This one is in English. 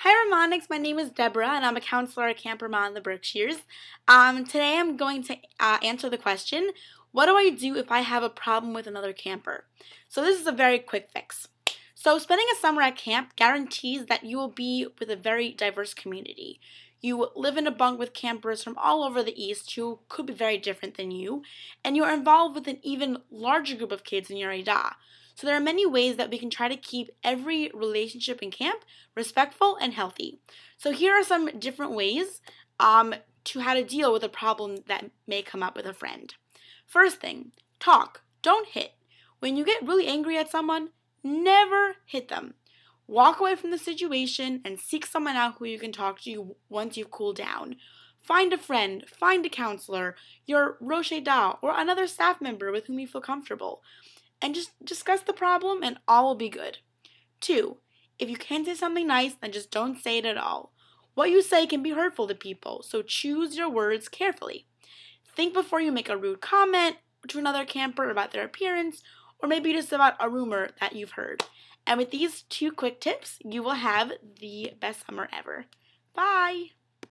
Hi, Ramahniks. My name is Deborah, and I'm a counselor at Camp Ramah in the Berkshires. Um, today, I'm going to uh, answer the question What do I do if I have a problem with another camper? So, this is a very quick fix. So, spending a summer at camp guarantees that you will be with a very diverse community. You live in a bunk with campers from all over the East who could be very different than you, and you are involved with an even larger group of kids in your edah. So there are many ways that we can try to keep every relationship in camp respectful and healthy. So here are some different ways um, to how to deal with a problem that may come up with a friend. First thing, talk, don't hit. When you get really angry at someone, never hit them. Walk away from the situation and seek someone out who you can talk to once you've cooled down. Find a friend, find a counselor, your Rosh Edah, or another staff member with whom you feel comfortable and just discuss the problem and all will be good. Two, if you can't say something nice, then just don't say it at all. What you say can be hurtful to people, so choose your words carefully. Think before you make a rude comment to another camper about their appearance, or maybe just about a rumor that you've heard. And with these two quick tips, you will have the best summer ever. Bye!